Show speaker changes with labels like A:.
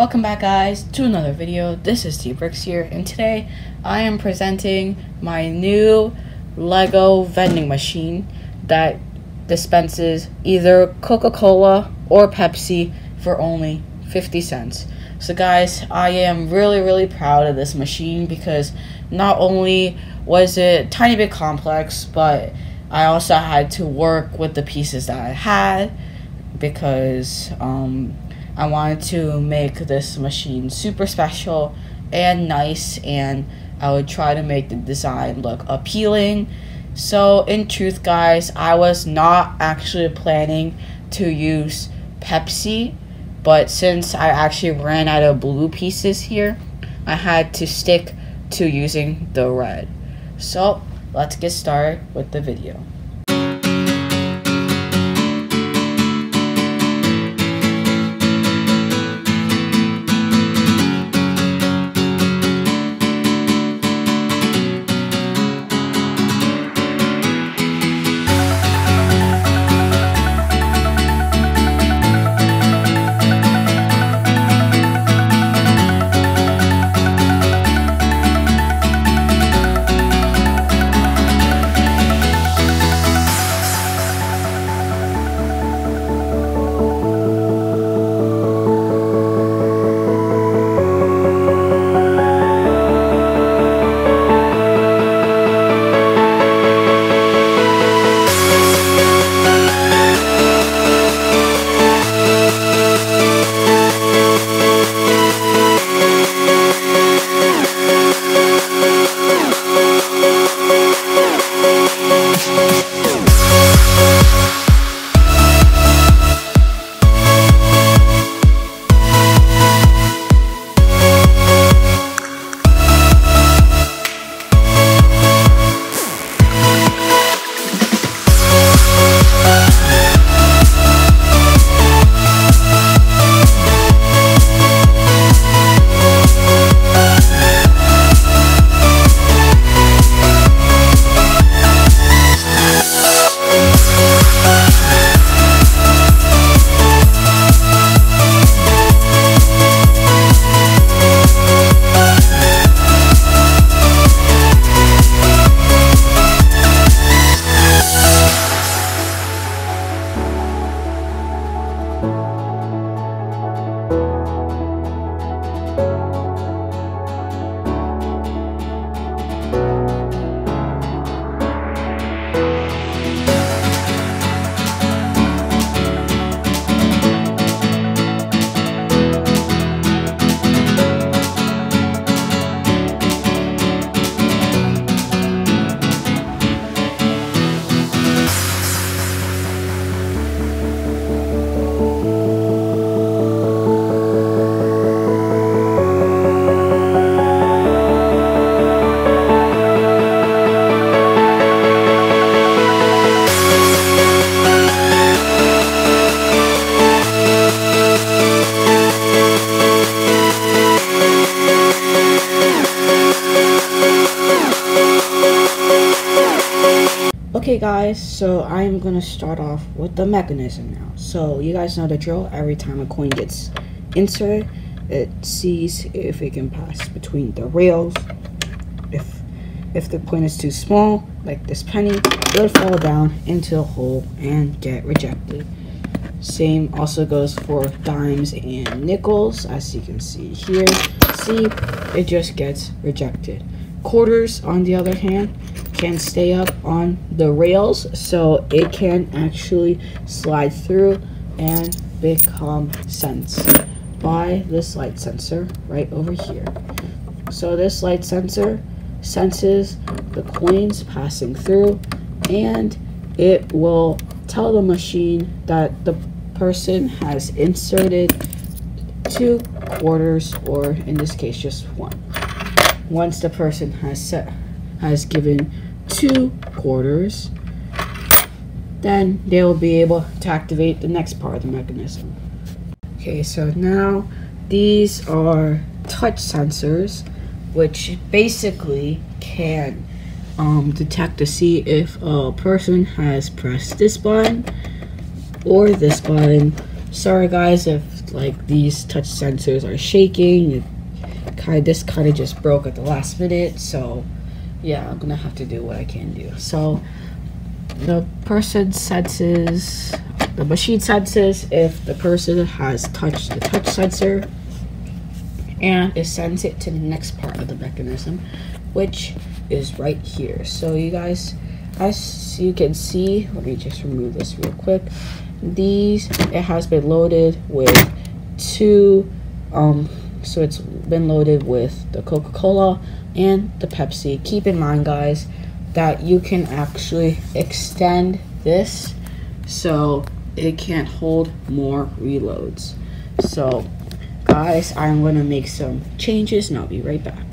A: Welcome back guys to another video. This is T-Bricks here and today I am presenting my new Lego vending machine that dispenses either Coca-Cola or Pepsi for only 50 cents. So guys, I am really really proud of this machine because not only was it tiny bit complex, but I also had to work with the pieces that I had because um, I wanted to make this machine super special and nice and I would try to make the design look appealing. So in truth guys, I was not actually planning to use Pepsi, but since I actually ran out of blue pieces here, I had to stick to using the red. So let's get started with the video. Okay guys, so I'm gonna start off with the mechanism now. So you guys know the drill, every time a coin gets inserted, it sees if it can pass between the rails. If if the coin is too small, like this penny, it'll fall down into the hole and get rejected. Same also goes for dimes and nickels, as you can see here. See, it just gets rejected. Quarters, on the other hand, can stay up on the rails so it can actually slide through and become sensed by this light sensor right over here. So this light sensor senses the coins passing through and it will tell the machine that the person has inserted two quarters or in this case just one. Once the person has set has given two quarters, then they will be able to activate the next part of the mechanism. Okay, so now these are touch sensors, which basically can um, detect to see if a person has pressed this button or this button. Sorry guys if like these touch sensors are shaking. It kind of, this kind of just broke at the last minute, so yeah, I'm gonna have to do what I can do. So the person senses, the machine senses if the person has touched the touch sensor, and it sends it to the next part of the mechanism, which is right here. So you guys, as you can see, let me just remove this real quick. These, it has been loaded with two, um, so it's been loaded with the Coca-Cola and the Pepsi. Keep in mind, guys, that you can actually extend this so it can't hold more reloads. So, guys, I'm going to make some changes and I'll be right back.